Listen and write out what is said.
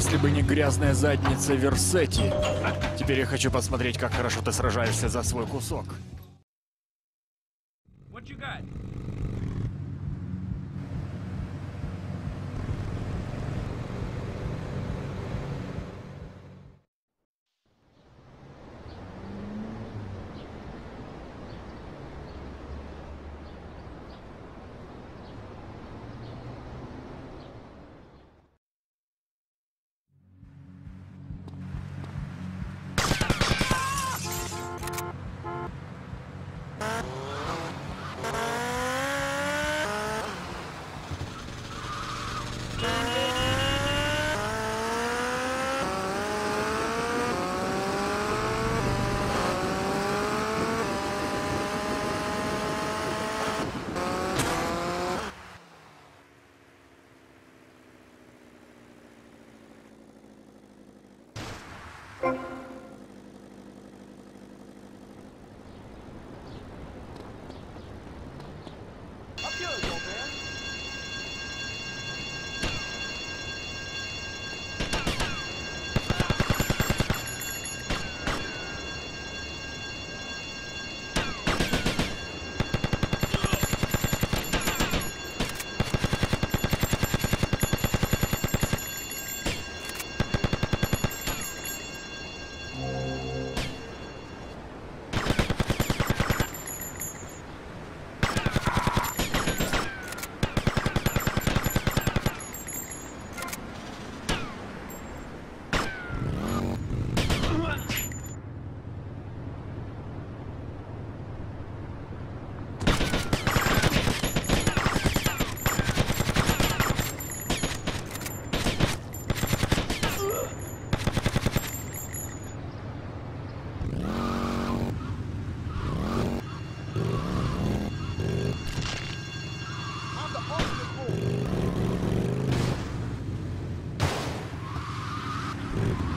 если бы не грязная задница Версети. Теперь я хочу посмотреть, как хорошо ты сражаешься за свой кусок. What you got? Yeah.